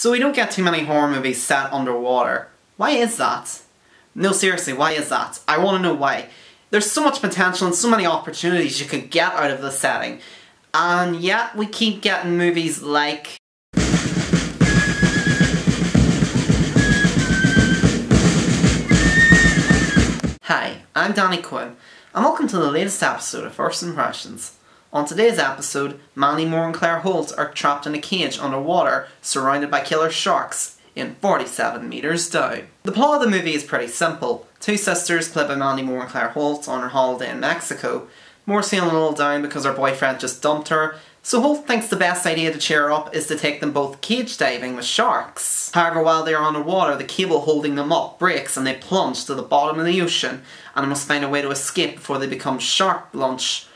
So we don't get too many horror movies set underwater. Why is that? No, seriously, why is that? I want to know why. There's so much potential and so many opportunities you could get out of the setting. And yet we keep getting movies like Hi, I'm Danny Quinn, and welcome to the latest episode of First Impressions. On today's episode, Mandy Moore and Claire Holt are trapped in a cage underwater, surrounded by killer sharks, in 47 metres down. The plot of the movie is pretty simple. Two sisters, played by Mandy Moore and Claire Holt, on her holiday in Mexico. Moore's feeling a little down because her boyfriend just dumped her, so Holt thinks the best idea to cheer her up is to take them both cage diving with sharks. However, while they are underwater, the cable holding them up breaks and they plunge to the bottom of the ocean and must find a way to escape before they become shark lunch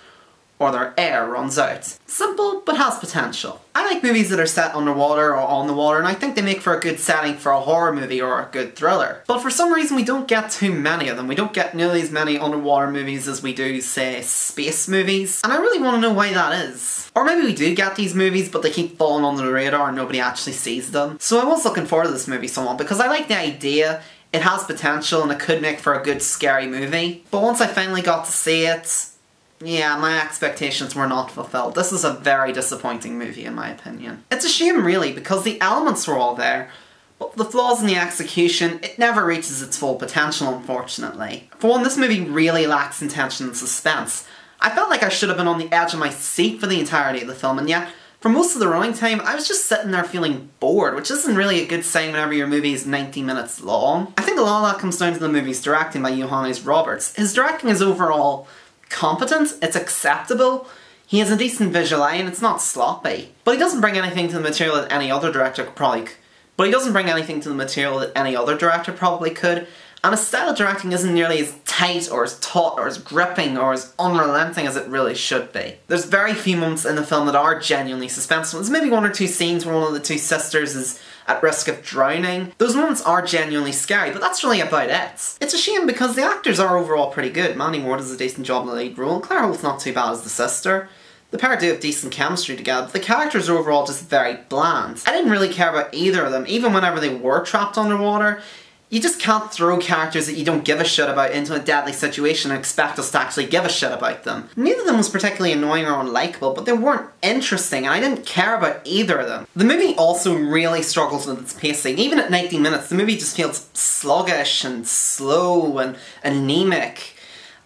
or their air runs out. Simple, but has potential. I like movies that are set underwater or on the water, and I think they make for a good setting for a horror movie or a good thriller. But for some reason we don't get too many of them. We don't get nearly as many underwater movies as we do, say, space movies. And I really want to know why that is. Or maybe we do get these movies, but they keep falling under the radar and nobody actually sees them. So I was looking forward to this movie somewhat because I like the idea it has potential and it could make for a good scary movie. But once I finally got to see it, yeah, my expectations were not fulfilled. This is a very disappointing movie in my opinion. It's a shame really, because the elements were all there, but the flaws in the execution, it never reaches its full potential unfortunately. For one, this movie really lacks intention and suspense. I felt like I should have been on the edge of my seat for the entirety of the film, and yet, for most of the running time, I was just sitting there feeling bored, which isn't really a good sign whenever your movie is 90 minutes long. I think a lot of that comes down to the movie's directing by Johannes Roberts. His directing is overall competent, it's acceptable, he has a decent visual eye and it's not sloppy. But he doesn't bring anything to the material that any other director probably... But he doesn't bring anything to the material that any other director probably could, and his style of directing isn't nearly as tight or as taut or as gripping or as unrelenting as it really should be. There's very few moments in the film that are genuinely suspenseful. There's maybe one or two scenes where one of the two sisters is at risk of drowning. Those moments are genuinely scary, but that's really about it. It's a shame because the actors are overall pretty good. Mandy Moore does a decent job in the lead role, Claire Holt's not too bad as the sister. The pair do have decent chemistry together, but the characters are overall just very bland. I didn't really care about either of them, even whenever they were trapped underwater you just can't throw characters that you don't give a shit about into a deadly situation and expect us to actually give a shit about them. Neither of them was particularly annoying or unlikable, but they weren't interesting, and I didn't care about either of them. The movie also really struggles with its pacing. Even at 90 minutes, the movie just feels sluggish and slow and anemic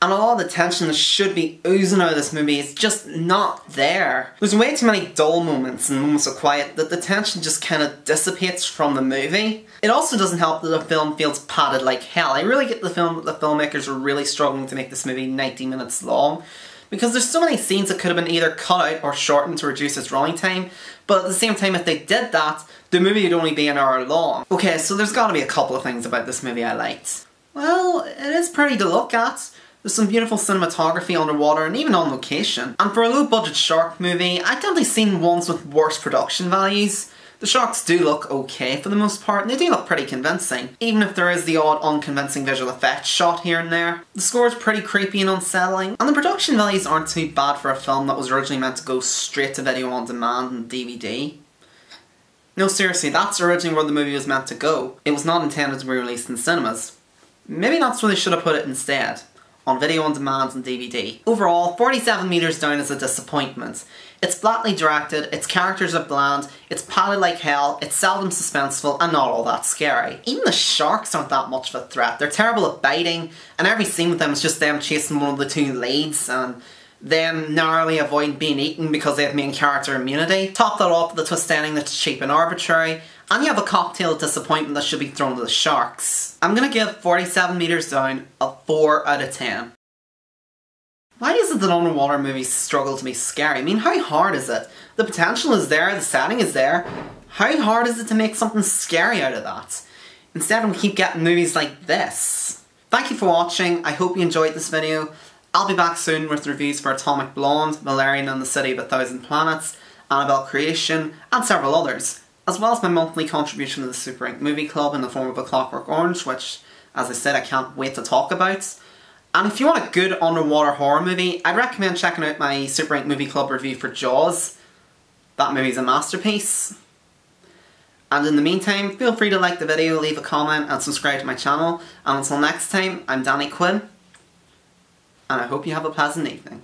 and all the tension that should be oozing out of this movie is just not there. There's way too many dull moments and moments of quiet that the tension just kind of dissipates from the movie. It also doesn't help that the film feels padded like hell. I really get the film that the filmmakers were really struggling to make this movie 90 minutes long because there's so many scenes that could have been either cut out or shortened to reduce its running time, but at the same time if they did that, the movie would only be an hour long. Okay, so there's gotta be a couple of things about this movie I liked. Well, it is pretty to look at. There's some beautiful cinematography underwater and even on location. And for a low budget shark movie, I've definitely seen ones with worse production values. The sharks do look okay for the most part, and they do look pretty convincing, even if there is the odd unconvincing visual effect shot here and there. The score is pretty creepy and unsettling, and the production values aren't too bad for a film that was originally meant to go straight to video on demand and DVD. No, seriously, that's originally where the movie was meant to go. It was not intended to be released in cinemas. Maybe that's where they should have put it instead on video on demand and DVD. Overall, 47 metres down is a disappointment. It's flatly directed, its characters are bland, it's padded like hell, it's seldom suspenseful, and not all that scary. Even the sharks aren't that much of a threat. They're terrible at biting, and every scene with them is just them chasing one of the two leads, and them narrowly avoiding being eaten because they have main character immunity. Top that off with the twist ending that's cheap and arbitrary, and you have a cocktail disappointment that should be thrown to the sharks. I'm gonna give 47 Meters Down a 4 out of 10. Why is it that underwater movies struggle to be scary? I mean, how hard is it? The potential is there, the setting is there. How hard is it to make something scary out of that? Instead, we keep getting movies like this. Thank you for watching, I hope you enjoyed this video. I'll be back soon with reviews for Atomic Blonde, Valerian and the City of a Thousand Planets, Annabelle Creation, and several others as well as my monthly contribution to the Super Inc Movie Club in the form of a Clockwork Orange, which, as I said, I can't wait to talk about. And if you want a good underwater horror movie, I'd recommend checking out my Super Inc Movie Club review for Jaws. That movie's a masterpiece. And in the meantime, feel free to like the video, leave a comment and subscribe to my channel. And until next time, I'm Danny Quinn. And I hope you have a pleasant evening.